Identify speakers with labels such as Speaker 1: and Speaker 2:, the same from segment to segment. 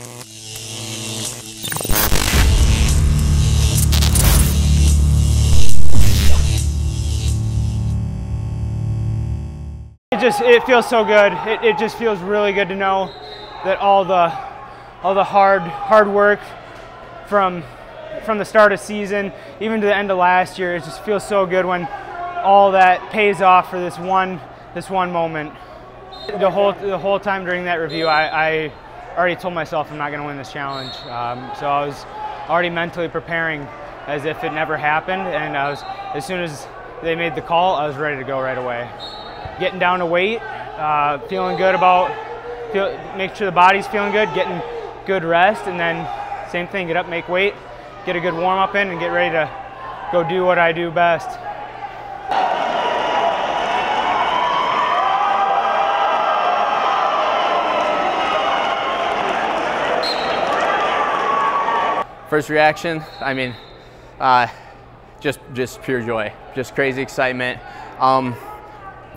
Speaker 1: It just it feels so good. It, it just feels really good to know that all the all the hard hard work from from the start of season even to the end of last year it just feels so good when all that pays off for this one this one moment. The whole the whole time during that review I, I already told myself I'm not going to win this challenge. Um, so I was already mentally preparing as if it never happened and I was as soon as they made the call I was ready to go right away getting down to weight, uh, feeling good about, feel, make sure the body's feeling good, getting good rest, and then same thing, get up, make weight, get a good warm up in, and get ready to go do what I do best.
Speaker 2: First reaction, I mean, uh, just just pure joy, just crazy excitement. Um,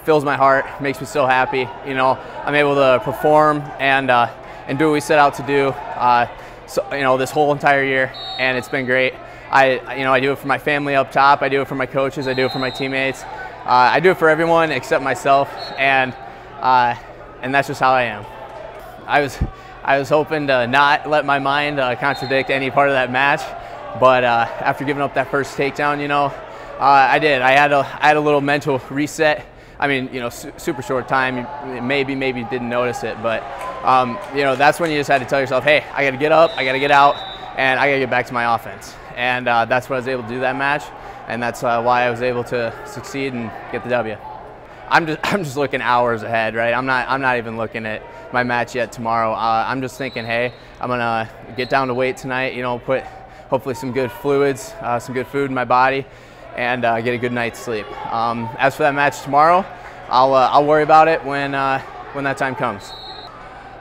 Speaker 2: fills my heart, makes me so happy. You know, I'm able to perform and uh, and do what we set out to do. Uh, so, you know, this whole entire year, and it's been great. I, you know, I do it for my family up top. I do it for my coaches. I do it for my teammates. Uh, I do it for everyone except myself, and uh, and that's just how I am. I was I was hoping to not let my mind uh, contradict any part of that match, but uh, after giving up that first takedown, you know, I did. I had a I had a little mental reset I mean, you know, su super short time. Maybe, maybe didn't notice it, but um, you know, that's when you just had to tell yourself, hey, I got to get up, I got to get out, and I got to get back to my offense. And uh, that's what I was able to do that match, and that's uh, why I was able to succeed and get the W. I'm just, I'm just looking hours ahead, right? I'm not, I'm not even looking at my match yet tomorrow. Uh, I'm just thinking, hey, I'm gonna get down to weight tonight. You know, put hopefully some good fluids, uh, some good food in my body, and uh, get a good night's sleep. Um, as for that match tomorrow, I'll, uh, I'll worry about it when, uh, when that time comes.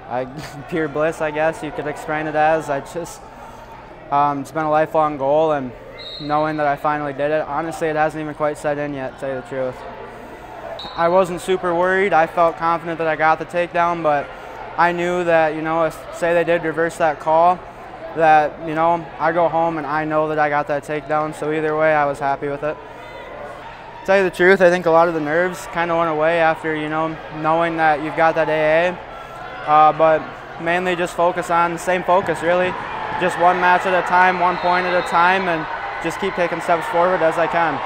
Speaker 3: I, pure bliss, I guess you could explain it as. I just, um, it's been a lifelong goal, and knowing that I finally did it, honestly, it hasn't even quite set in yet, to tell you the truth. I wasn't super worried. I felt confident that I got the takedown, but I knew that, you know, if, say they did reverse that call, that, you know, I go home and I know that I got that takedown. So either way, I was happy with it. To tell you the truth, I think a lot of the nerves kind of went away after, you know, knowing that you've got that AA. Uh, but mainly just focus on the same focus, really. Just one match at a time, one point at a time, and just keep taking steps forward as I can.